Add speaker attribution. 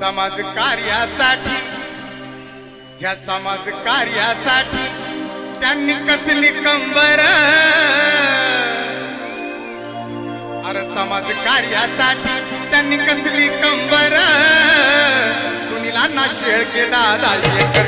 Speaker 1: समाज कार्यासाठी ह्या समाज कार्यासाठी त्यांनी कसली कंबर? अरे समाज कार्यासाठी त्यांनी कसली कंबर? सुनीलांना शेळके दादा एक